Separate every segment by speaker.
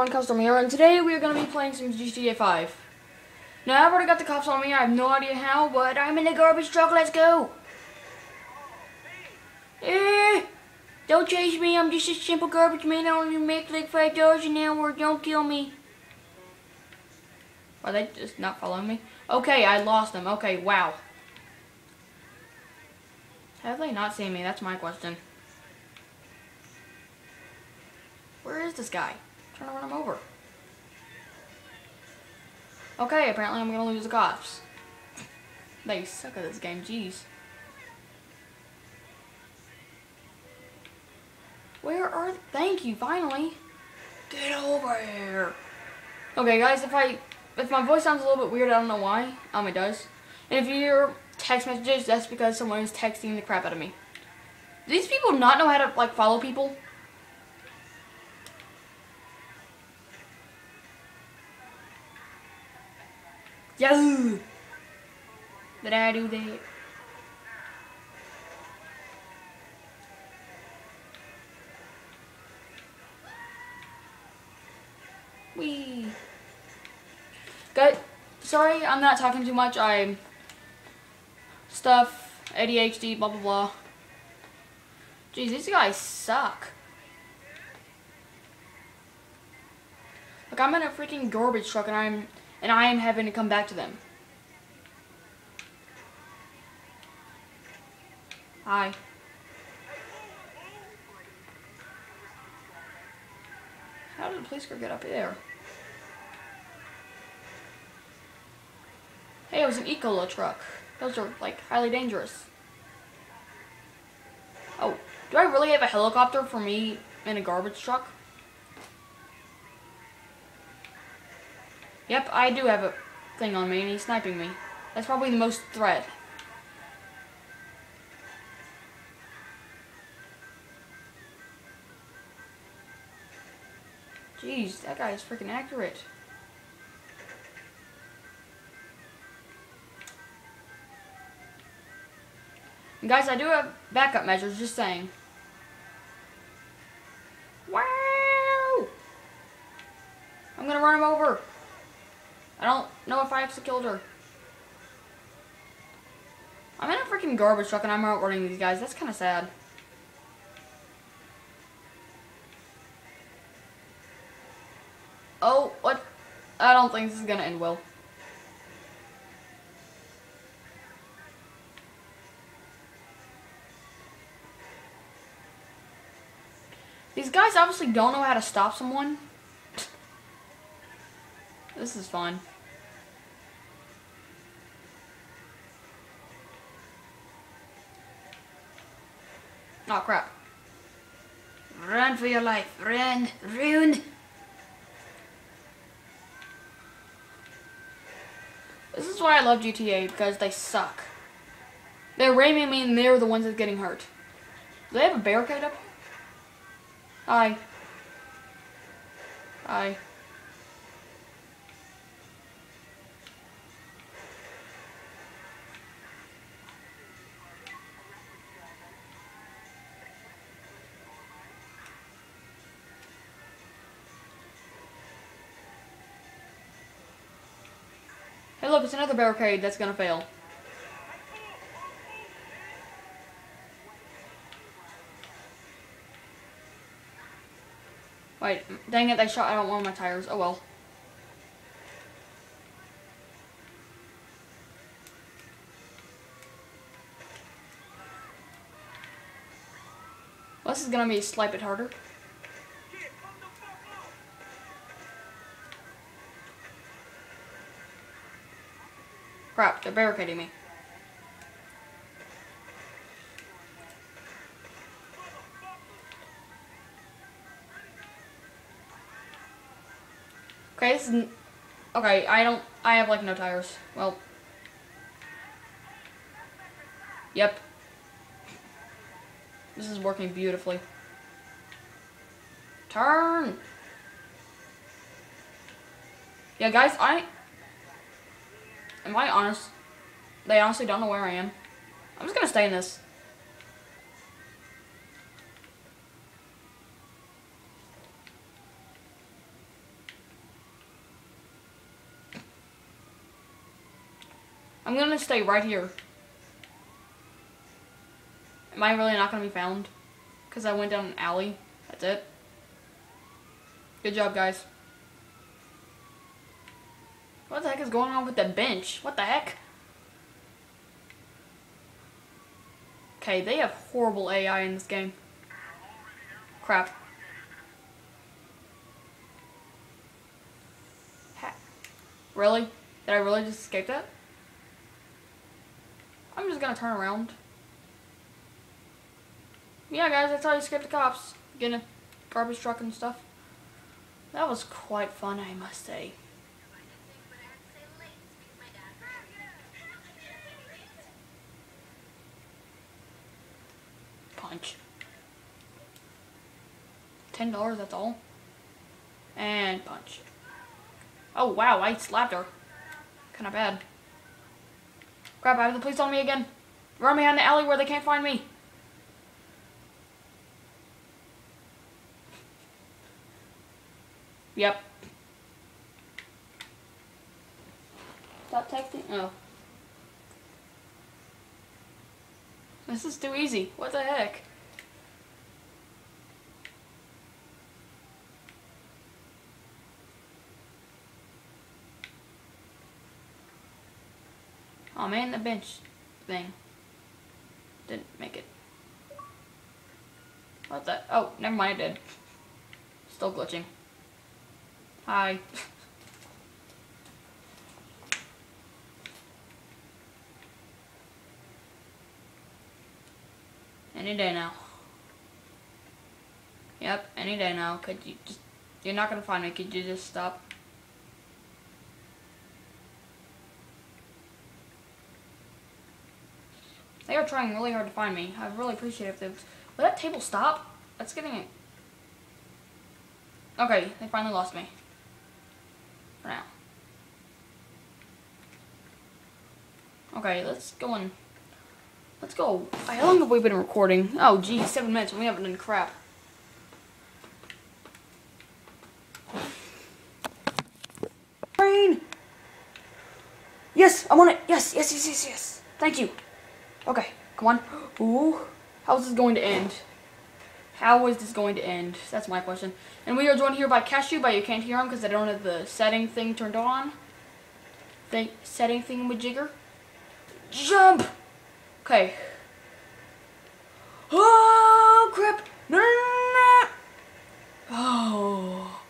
Speaker 1: Ron Custom here, and today we are going to be playing some GTA 5. Now, I've already got the cops on me, I have no idea how, but I'm in the garbage truck, let's go! Eh, don't chase me, I'm just a simple garbage man, I only make like $5 an hour, don't kill me. Are they just not following me? Okay, I lost them, okay, wow. Have they not seen me? That's my question. Where is this guy? I'm trying to run him over. Okay, apparently I'm gonna lose the cops. They suck at this game, jeez. Where are thank you, finally. Get over here. Okay guys, if I if my voice sounds a little bit weird, I don't know why. Um it does. And if you hear text messages, that's because someone is texting the crap out of me. Do these people not know how to like follow people? Yahoo! But I do that? Wee. Good. Sorry, I'm not talking too much. I'm stuff, ADHD, blah blah blah. Jeez, these guys suck. Like I'm in a freaking garbage truck and I'm and I am having to come back to them. Hi. How did the police car get up there? Hey, it was an Ecola truck. Those are, like, highly dangerous. Oh, do I really have a helicopter for me in a garbage truck? Yep, I do have a thing on me and he's sniping me. That's probably the most threat. Jeez, that guy is freaking accurate. And guys, I do have backup measures, just saying. Wow! I'm gonna run him over. I don't know if I actually killed her. I'm in a freaking garbage truck and I'm outrunning these guys. That's kind of sad. Oh, what? I don't think this is gonna end well. These guys obviously don't know how to stop someone. This is fun. Oh crap. Run for your life. Run. Run. This is why I love GTA, because they suck. They're ramming me and they're the ones that's getting hurt. Do they have a barricade up? Hi. Hi. Look, it's another barricade that's gonna fail. Wait, dang it, they shot out one of my tires. Oh well. Well, this is gonna be a slight bit harder. They're barricading me. Okay, this is... Okay, I don't... I have, like, no tires. Well... Yep. This is working beautifully. Turn! Yeah, guys, I... Am I honest? They honestly don't know where I am. I'm just gonna stay in this. I'm gonna stay right here. Am I really not gonna be found? Because I went down an alley. That's it. Good job, guys. What the heck is going on with the bench? What the heck? Okay, they have horrible AI in this game. Crap. Ha really? Did I really just escape that? I'm just gonna turn around. Yeah, guys, that's how you escape the cops. Get a garbage truck and stuff. That was quite fun, I must say. Ten dollars, that's all. And punch. Oh wow, I slapped her. Kinda bad. Crap, I have the police on me again. Run me in the alley where they can't find me. Yep. Stop texting. Oh. This is too easy. What the heck? Oh man, the bench thing didn't make it. What's that? Oh, never mind, I did. Still glitching. Hi. any day now. Yep, any day now. Could you just, you're not gonna find me. Could you just stop? They are trying really hard to find me. I really appreciate it if they would. That table stop? That's getting it. Okay, they finally lost me. For now. Okay, let's go on. Let's go. How long have we been recording? Oh, geez, seven minutes and we haven't done crap. Rain! Yes, I'm on it. Yes, yes, yes, yes, yes. Thank you. Okay, come on. Ooh, how's this going to end? How is this going to end? That's my question. And we are joined here by Cashew, but you can't hear him because I don't have the setting thing turned on. The setting thing with Jigger. Jump! Okay. Oh, crap! No, no, no! Oh.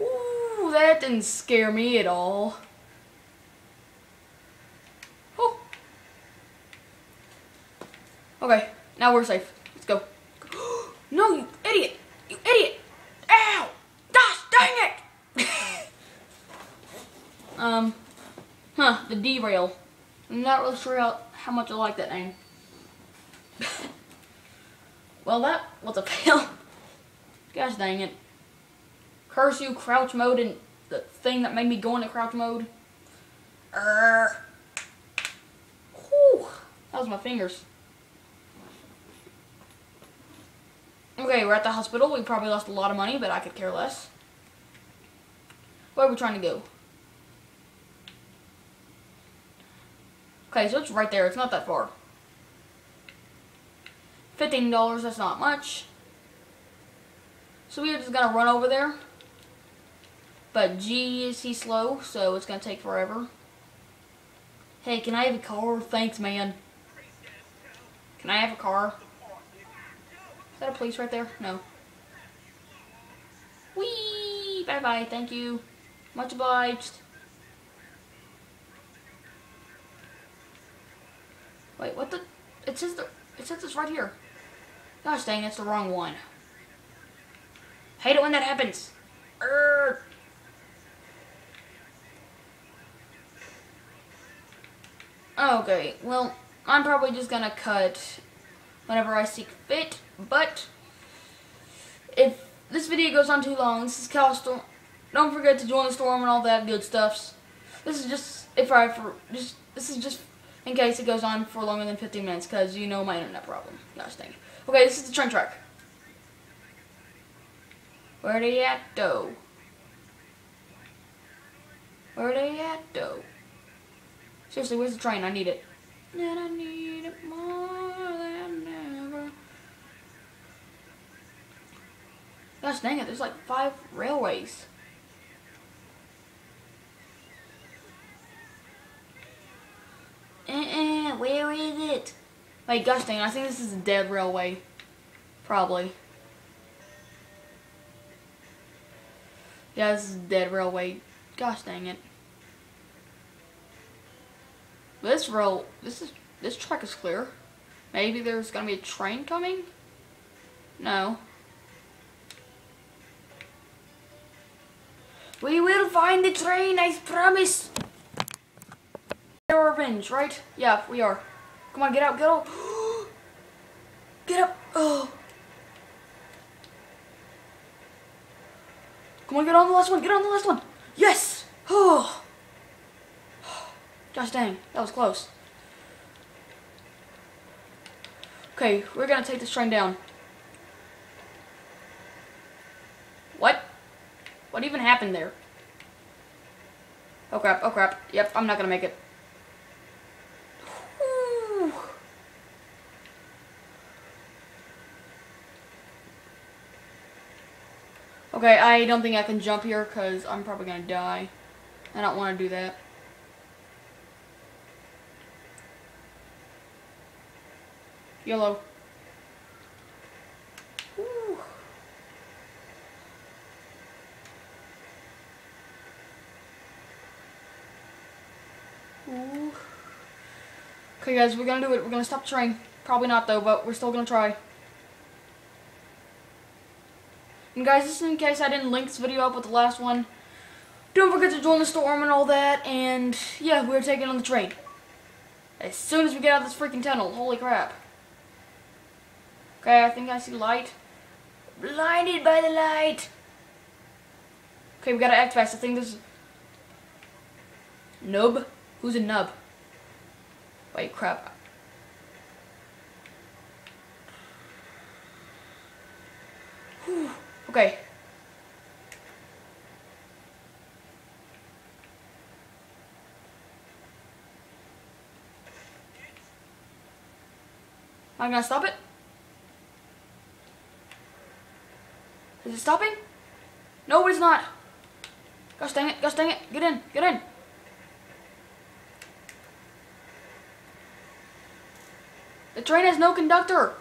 Speaker 1: Ooh, that didn't scare me at all. Okay, now we're safe. Let's go. no, you idiot! You idiot! Ow! Gosh, dang it! um, huh, the derail. I'm not really sure how, how much I like that name. well, that was a fail. Gosh dang it. Curse you, crouch mode, and the thing that made me go into crouch mode. Urgh. Whew. That was my fingers. Okay, we're at the hospital. We probably lost a lot of money, but I could care less. Where are we trying to go? Okay, so it's right there. It's not that far. $15, that's not much. So we're just going to run over there. But gee, is he slow, so it's going to take forever. Hey, can I have a car? Thanks, man. Can I have a car? Is that a police right there? No. Wee! Bye-bye. Thank you. Much obliged. Wait, what the? It says the. It says it's right here. Gosh dang, it's the wrong one. Hate it when that happens. Okay, well, I'm probably just gonna cut whenever I see fit. But if this video goes on too long, this is Calstorm. Don't forget to join the storm and all that good stuffs. This is just if I for just this is just in case it goes on for longer than 15 minutes because you know my internet problem. Gosh dang. Okay, this is the train track. Where they at though? Where they at though? Seriously, where's the train? I need it. And I need it more than ever. Gosh dang it, there's like five railways. Uh-uh, where is it? Wait, gosh dang I think this is a dead railway. Probably. Yeah, this is a dead railway. Gosh dang it. This rail, this is, this track is clear. Maybe there's gonna be a train coming? No. We will find the train, I promise. Our revenge, right? Yeah, we are. Come on, get out, get out. get up. Oh. Come on, get on the last one, get on the last one. Yes! Oh. Gosh dang, that was close. Okay, we're gonna take this train down. What? What even happened there? Oh crap, oh crap. Yep, I'm not gonna make it. Okay, I don't think I can jump here because I'm probably gonna die. I don't want to do that. Yellow. Ooh. Ooh. Okay guys, we're gonna do it. We're gonna stop the train. Probably not though, but we're still gonna try. And guys, just in case I didn't link this video up with the last one, don't forget to join the storm and all that, and yeah, we're taking on the train. As soon as we get out of this freaking tunnel, holy crap. Okay, I think I see light. Blinded by the light. Okay, we gotta act fast. I think this Nub? Who's a nub? Wait, crap. Whew. Okay. Am I gonna stop it? Is it stopping? No, it's not. Gosh dang it, gosh dang it. Get in, get in. The train has no conductor.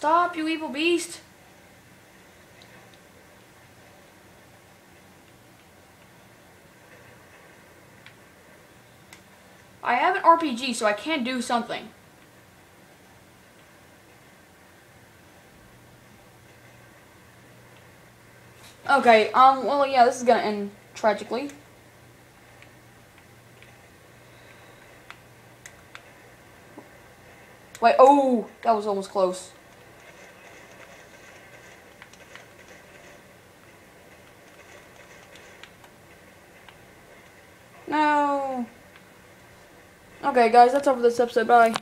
Speaker 1: Stop, you evil beast. I have an RPG, so I can do something. Okay, um, well, yeah, this is gonna end tragically. Wait, oh, that was almost close. No. Okay, guys, that's all for this episode. Bye.